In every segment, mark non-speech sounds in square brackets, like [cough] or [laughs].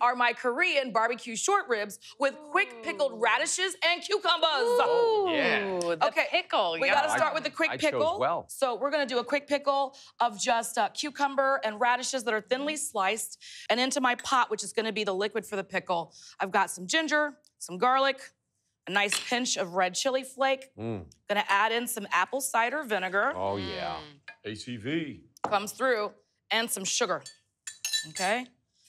are my Korean barbecue short ribs with quick pickled radishes and cucumbers. Ooh, yeah. the Okay, pickle. We yeah. got to start with the quick I chose pickle. well. So we're gonna do a quick pickle of just uh, cucumber and radishes that are thinly sliced. And into my pot, which is gonna be the liquid for the pickle, I've got some ginger, some garlic, a nice pinch of red chili flake. Mm. Gonna add in some apple cider vinegar. Oh yeah. ACV. Comes through, and some sugar. Okay.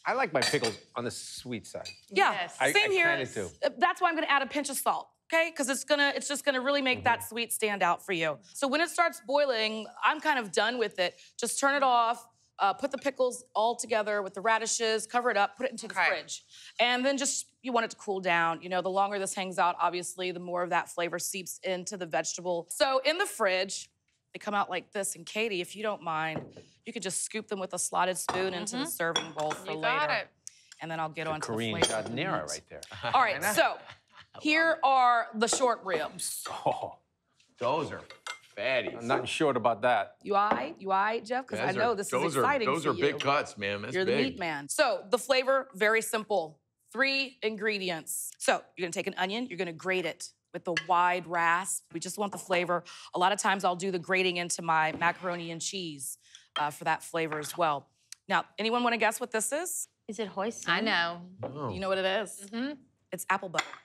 I like my pickles on the sweet side. Yeah, Yes. I- same I here. do. Uh, That's why I'm gonna add a pinch of salt. Okay, because it's gonna, it's just gonna really make that sweet stand out for you. So when it starts boiling, I'm kind of done with it. Just turn it off, uh, put the pickles all together with the radishes, cover it up, put it into the fridge, and then just you want it to cool down. You know, the longer this hangs out, obviously, the more of that flavor seeps into the vegetable. So in the fridge, they come out like this. And Katie, if you don't mind, you can just scoop them with a slotted spoon into the serving bowl for You later. got it. And then I'll get on to Korean the flavor. of the right there. [laughs] All right, so here are the short ribs. [laughs] Oh, Those are fatty. I'm not short about that. You all right? You all right, Jeff? Because I know this those is are- exciting Those for are you. big cuts, man. That's You're the meat man. So the flavor, very simple. Three ingredients. So you're gonna take an onion, you're gonna grate it with the wide rasp. We just want the flavor. A lot of times I'll do the grating into my macaroni and cheese uh, for that flavor as well. Now, anyone want to guess what this is? Is it hoisin? I know. Oh. You know what it is? Mm -hmm. It's apple butter.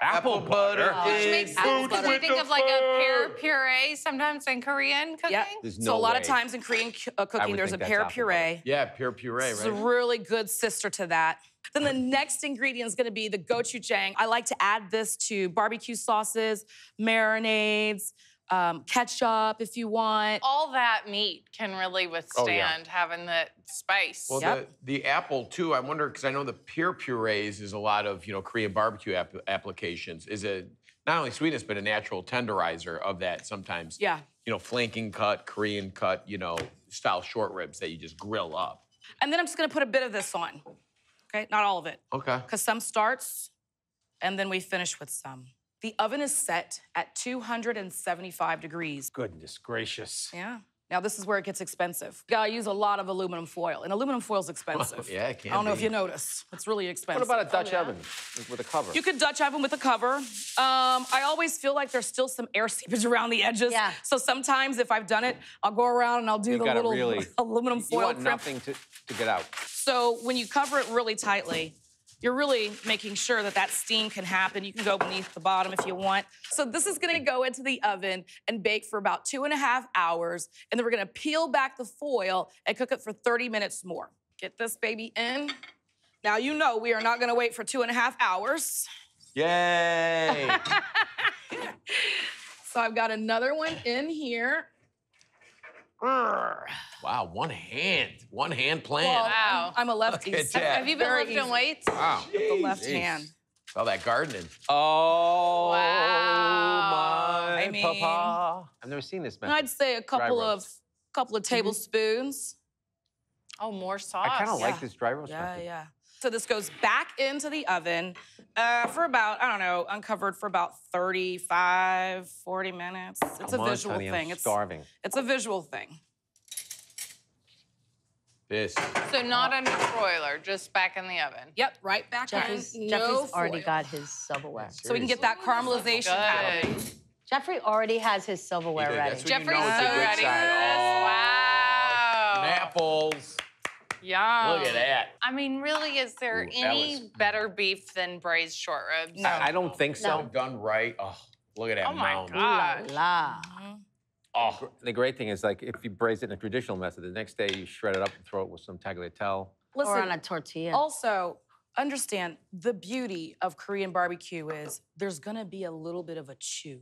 Apple butter. Which makes Apple sense because butter. you think of like a pear puree sometimes in Korean cooking. Yeah. There's so a lot of times in Korean cu- uh, cooking, there's a pear apple butter. puree. Yeah, pure puree, right? It's a really good sister to that. Then the next ingredient is gonna be the gochujang. I like to add this to barbecue sauces, marinades, um, ketchup if you want. All that meat can really withstand having the spice. Well, Yep. the, the apple too. I wonder because I know the pure purees is a lot of you know Korean barbecue ap- applications. Is a not only sweetness but a natural tenderizer of that. Sometimes, Yeah. you know, flanking cut, Korean cut, you know, style short ribs that you just grill up. And then I'm just gonna put a bit of this on. Okay, not all of it. Okay. Because some starts and then we finish with some. The oven is set at 275 degrees. Goodness gracious. Yeah. Now this is where it gets expensive. You gotta use a lot of aluminum foil, and aluminum foil's [laughs] expensive. yeah, it can I don't know if you noticed. It's really expensive. What about a Dutch oven with a cover? You could Dutch oven with a cover. Um, I always feel like there's still some air seepage around the edges. Yeah. So sometimes if I've done it, I'll go around and I'll do You the little really- [laughs] aluminum you foil want crimp. nothing to, to get out. So when you cover it really tightly, you're really making sure that that steam can happen. You can go beneath the bottom if you want. So this is gonna go into the oven and bake for about two and a half hours. And then we're gonna peel back the foil and cook it for 30 minutes more. Get this baby in. Now you know we are not gonna wait for two and a half hours. Yay! [laughs] So I've got another one in here. Wow, one hand, one hand plan. Well, Wow. I'm, I'm a lefty. Look at so that. Have you been very lifting easy weights? wow. with the left Jeez. hand. All that gardening. Oh Wow. my I mean- papa. I've never seen this And method. I'd say a couple of couple of tablespoons. Oh, more sauce. I kind of Yeah. like this dry roast Yeah, method. yeah. So this goes back into the oven uh, for about, I don't know, uncovered for about 35, 40 minutes. It's Come a on, visual Sunny, thing. I'm it's, starving. it's a visual thing. This. So not under broiler, just back in the oven. Yep, right back Jeffrey's, in. Jeffrey's no already foil. got his silverware. So we can get that caramelization Good. happening. Jeffrey already has his silverware ready. that's what- you Jeffrey's know so ready for side. Oh, wow. Apples. Yum. Look at that. I mean, really, is there Ooh, any was- better beef than braised short ribs? No. I, I don't think so. No. Done right. Oh, look at that Oh my mound. God. La. Mm-hmm. Oh, The great thing is, like, if you braise it in a traditional method, the next day you shred it up and throw it with some tagliatelle. Listen, or on a tortilla. also, understand the beauty of Korean barbecue is there's gonna be a little bit of a chew,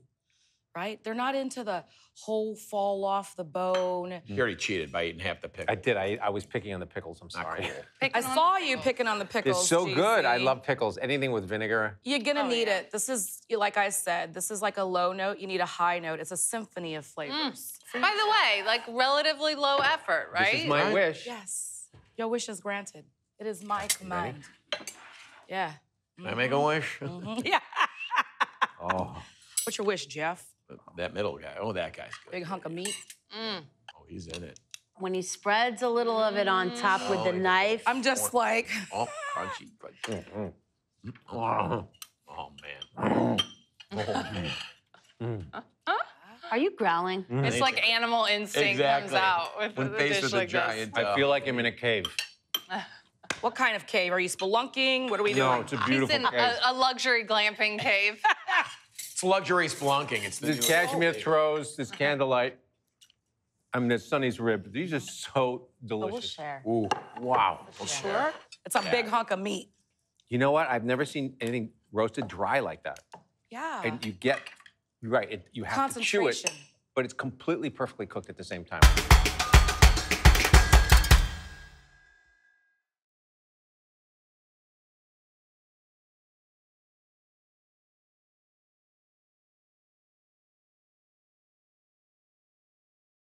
right? They're not into the whole fall off the bone. you already cheated by eating half the pickle. I did. I, I was picking on the pickles. I'm sorry. cool. I saw you picking on the pickles. It's pickles. so good. I love pickles. Anything with vinegar. You're gonna Oh, need yeah. it. This is, like I said, this is like a low note. You need a high note. It's a symphony of flavors. By the way, like relatively low effort, right? This is my Right? wish. Yes, your wish is granted. It is my command. Yeah. Can I make a wish? Mhm. [laughs] Yeah. Oh, What's your wish, Jeff? That middle guy. Oh, that guy's good. Big hunk of meat. Mm. Oh, he's in it. when he spreads a little of it on top with Oh, the knife. I'm just like, Oh, crunchy, but Mm, oh man. Are you growling? It's like animal instinct comes out with When a dish with a like giant, this. uh, I feel like I'm in a cave. [laughs] What kind of cave? Are you spelunking? What are we doing? No, it's a He's beautiful in cave. a, a luxury glamping cave. It's luxury spelunking. It's the There's new- cashmere throws, there's uh-huh. candlelight. I mean, there's Sunny's rib. These are so delicious. Oh, we'll delicious. share. Ooh, wow. Sure. It's a big hunk of meat. You know what? I've never seen anything roasted dry like that. Yeah. And you get, you're right, it, you have to chew it, Concentration. but it's completely perfectly cooked at the same time.